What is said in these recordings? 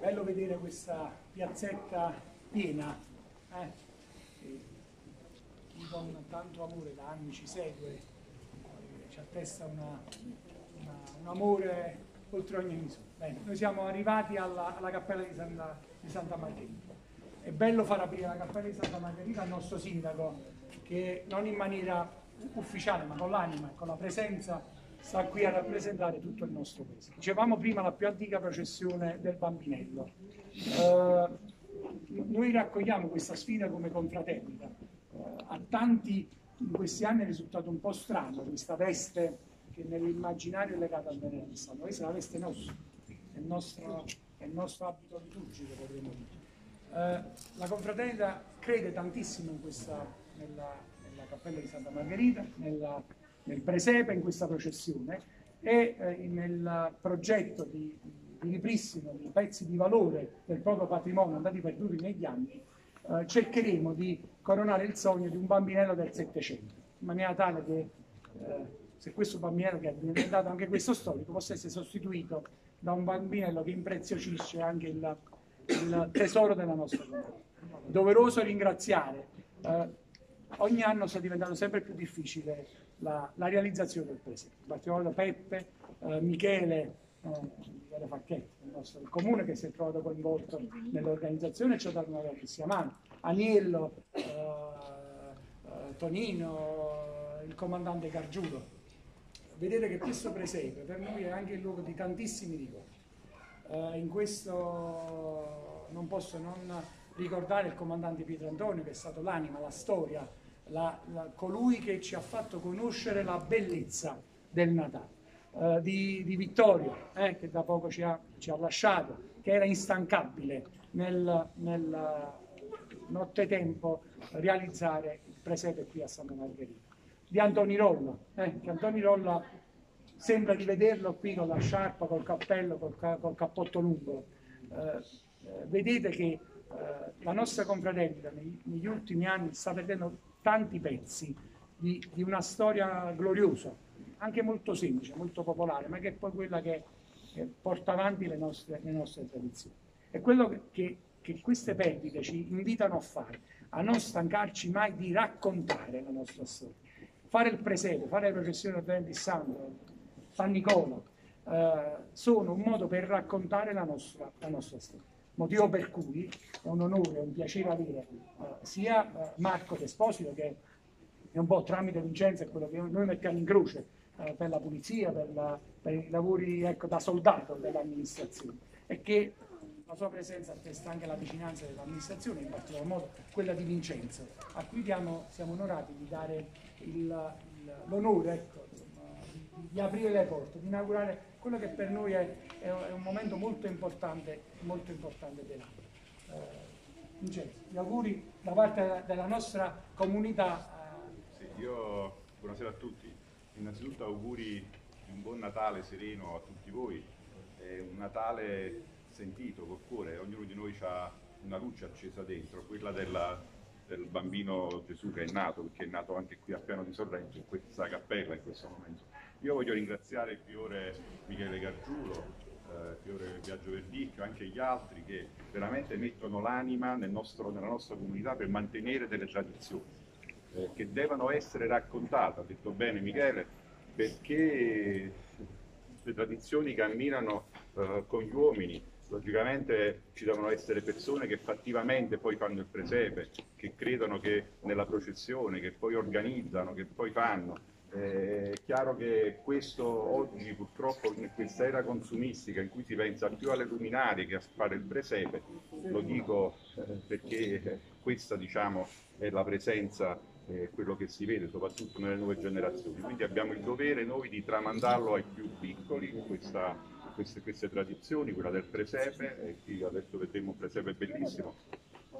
bello vedere questa piazzetta piena, eh? chi con tanto amore da anni ci segue, ci attesta una, una, un amore oltre ogni misura. Bene, noi siamo arrivati alla, alla cappella di Santa, di Santa Margherita. È bello far aprire la cappella di Santa Margherita al nostro sindaco che non in maniera ufficiale ma con l'anima e con la presenza sta qui a rappresentare tutto il nostro paese. Dicevamo prima la più antica processione del bambinello. Eh, noi raccogliamo questa sfida come confraternita. Eh, a tanti in questi anni è risultato un po' strano questa veste che nell'immaginario è legata al venerdì santo. Questa è la veste nostra, è il nostro, è il nostro abito liturgico, potremmo dire. Eh, la confraternita crede tantissimo questa, nella, nella cappella di Santa Margherita, nella nel presepe in questa processione e eh, nel progetto di, di, ripristino di pezzi di valore del proprio patrimonio andati perduti negli anni, eh, cercheremo di coronare il sogno di un bambinello del Settecento, in maniera tale che eh, se questo bambinello che è diventato anche questo storico possa essere sostituito da un bambinello che impreziosisce anche il, il tesoro della nostra comunità. Doveroso ringraziare, eh, ogni anno sta diventando sempre più difficile la, la realizzazione del presente. In particolare Peppe, eh, Michele, eh, Michele Facchetti, il, nostro, il comune che si è trovato coinvolto nell'organizzazione e ci ha dato una grandissima mano. Aniello, eh, eh, Tonino, il comandante Gargiulo. Vedete che questo presepe per noi è anche il luogo di tantissimi ricordi. Uh, in questo non posso non ricordare il comandante Pietro Antonio che è stato l'anima, la storia la, la, colui che ci ha fatto conoscere la bellezza del Natale. Uh, di, di, Vittorio, eh, che da poco ci ha, ci ha, lasciato, che era instancabile nel, nel nottetempo realizzare il presepe qui a Santa Margherita. Di Antoni Rolla, eh, che Antoni Rolla sembra di vederlo qui con la sciarpa, col cappello, col, col cappotto lungo. Uh, vedete che la nostra confraternita negli, negli ultimi anni sta perdendo tanti pezzi di, di, una storia gloriosa, anche molto semplice, molto popolare, ma che è poi quella che, che porta avanti le nostre, le nostre, tradizioni. È quello che, che, che queste perdite ci invitano a fare, a non stancarci mai di raccontare la nostra storia. Fare il presepe, fare le processioni del Venerdì Santo, San Nicola, eh, sono un modo per raccontare la nostra, la nostra storia motivo per cui è un onore, è un piacere avere uh, sia uh, Marco Desposito che è un po' tramite Vincenzo, è quello che noi mettiamo in croce uh, per la pulizia, per, la, per i lavori ecco, da soldato dell'amministrazione. E che la sua presenza attesta anche la vicinanza dell'amministrazione, in particolar modo quella di Vincenzo, a cui diamo, siamo onorati di dare l'onore ecco, di aprire le porte, di inaugurare quello che per noi è, è un momento molto importante, molto importante dell'anno. Eh, Vincenzo, gli auguri da parte della nostra comunità. Eh. Sì, io, buonasera a tutti. Innanzitutto auguri di un buon Natale sereno a tutti voi, è un Natale sentito col cuore, ognuno di noi ha una luce accesa dentro, quella della, del bambino Gesù che è nato, perché è nato anche qui a Piano di Sorrento, in questa cappella in questo momento. Io voglio ringraziare il priore Michele Gargiulo, eh, il priore Viaggio Verdicchio, anche gli altri che veramente mettono l'anima nel nella nostra comunità per mantenere delle tradizioni eh, che devono essere raccontate, ha detto bene Michele, perché le tradizioni camminano eh, con gli uomini, logicamente ci devono essere persone che fattivamente poi fanno il presepe, che credono che nella processione, che poi organizzano, che poi fanno è chiaro che questo oggi purtroppo in questa era consumistica in cui si pensa più alle luminarie che a fare il presepe, lo dico eh, perché questa diciamo, è la presenza, eh, quello che si vede soprattutto nelle nuove generazioni. Quindi abbiamo il dovere noi di tramandarlo ai più piccoli questa, queste, queste, tradizioni, quella del presepe, e qui adesso vedremo un presepe bellissimo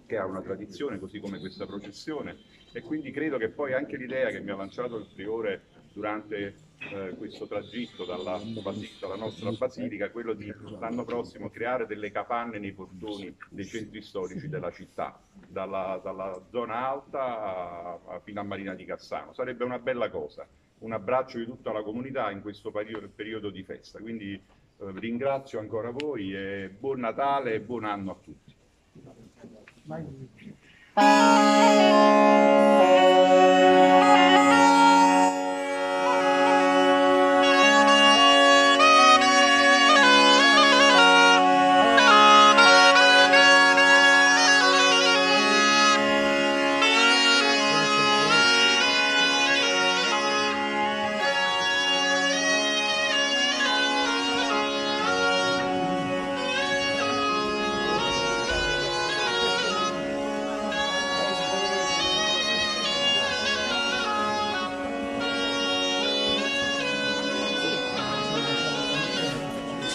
che ha una tradizione così come questa processione e quindi credo che poi anche l'idea che mi ha lanciato il Priore durante eh, questo tragitto dalla, dalla, nostra basilica, quello di l'anno prossimo creare delle capanne nei portoni dei centri storici della città, dalla, dalla zona alta a, a, fino a Marina di Cassano. Sarebbe una bella cosa, un abbraccio di tutta la comunità in questo periodo, periodo di festa. Quindi eh, ringrazio ancora voi e buon Natale e buon anno a tutti. mais útil.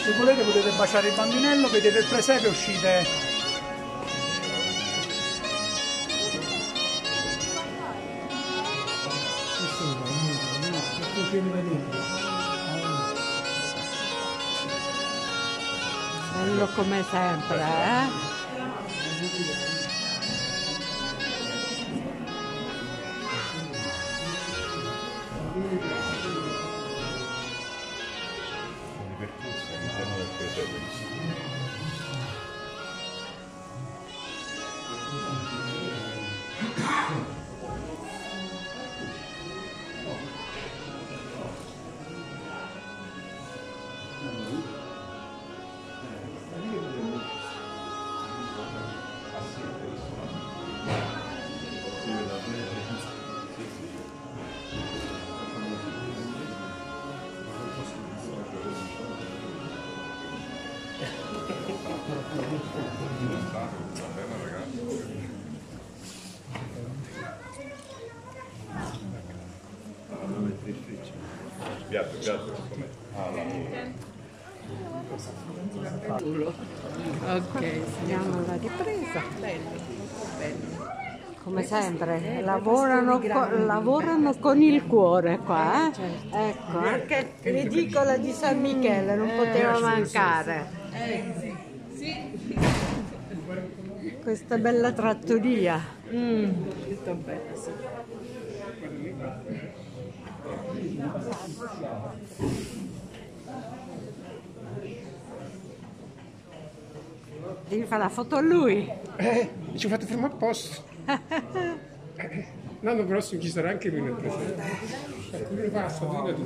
Se volete potete baciare il bambinello, vedete il presepe uscite. Bello come sempre, eh? Piatto, piatto, com'è? Ah, lavoro. Ok, siamo alla ripresa. Come sempre, lavorano, co- lavorano con il cuore qua, eh? Ecco, anche l'edicola di San Michele non poteva mancare. Questa bella trattoria. Mm. Devi fare la foto a lui. Eh, ci ho fatto fermare apposta. L'anno prossimo ci sarà anche lui nel presente. Ecco, lui fa la statua di